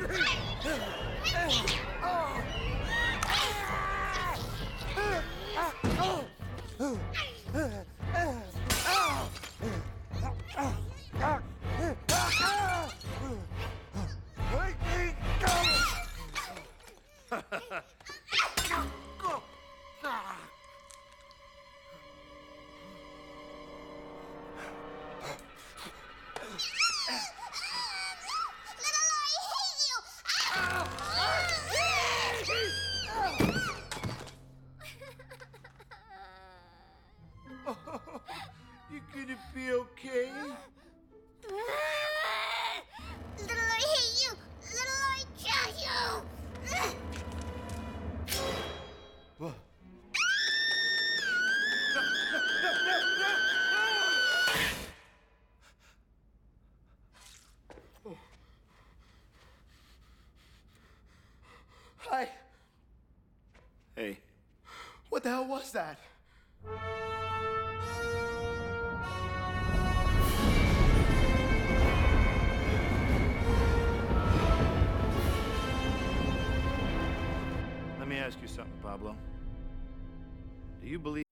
Little Gonna be okay? Little Lori, hate you! Little Lori, trust you! What? Hi. Hey, What the hell was that? Ask you something, Pablo. Do you believe?